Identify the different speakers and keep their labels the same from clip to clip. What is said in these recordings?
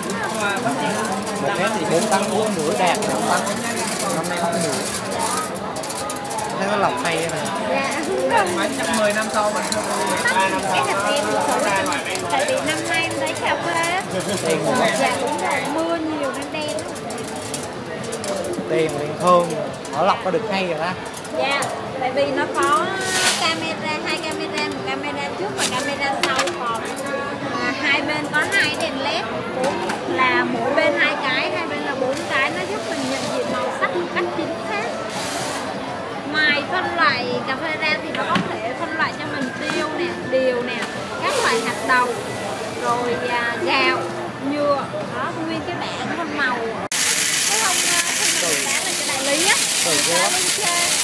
Speaker 1: một mét thì bốn tấn bốn nửa đạt bốn tấn năm nay không nửa thấy nó lọc hay
Speaker 2: này,
Speaker 3: mấy trăm mười năm sau mình
Speaker 2: cái hạt em một số là tại vì năm nay em thấy cà phê
Speaker 1: tiền
Speaker 2: mưa nhiều nên đen
Speaker 1: tiền thì thương Nó lọc có được hay rồi đó
Speaker 2: dạ tại vì nó có camera hai camera một camera trước và camera sau còn hai bên có hai đèn led. Bốn là mỗi bên hai cái hai bên là bốn cái. Nó giúp mình nhận diện màu sắc một cách chính xác. Ngoài phân loại cà phê ra thì nó có thể phân loại cho mình tiêu nè điều nè các loại hạt đầu rồi à, gạo nhựa. Đó nguyên cái bảng phân màu. Cái ông à, khi mình bán là cho đại lý á. Người ta luôn trên.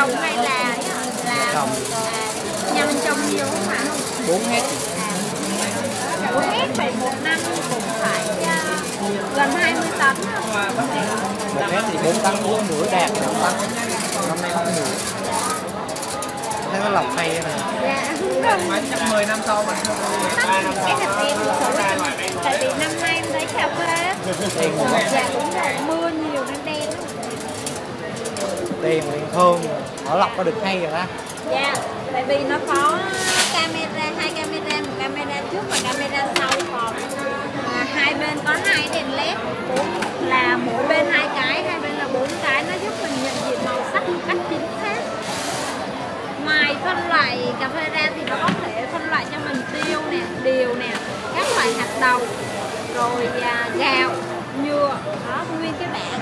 Speaker 2: Chồng hay là là
Speaker 1: Chồng.
Speaker 2: à, nhà mình trồng nhiều không ạ?
Speaker 1: bốn mét
Speaker 2: Của hết phải một năm cũng phải à, gần 20 tấn.
Speaker 1: một mét thì bốn tấn bốn nửa đạt bốn tấn. Năm nay không nửa thấy nó lọc hay nè
Speaker 2: Dạ,
Speaker 3: mấy trăm mười năm sau mình
Speaker 2: cái hạt em tại vì năm nay em thấy cà phê dạ rồi. Mưa nhiều nên đen
Speaker 1: tiền tiền thương họ lọc có được hay rồi ha
Speaker 2: dạ tại vì nó có camera hai camera một camera trước và camera sau còn à, hai bên có hai đèn led. Bốn là mỗi bên hai cái hai bên là bốn cái. Nó giúp mình nhận diện màu sắc một cách chính xác. Ngoài phân loại cà phê ra thì nó có thể phân loại cho mình tiêu nè điều nè các loại hạt đầu rồi à, gạo nhựa. Đó nguyên cái bảng.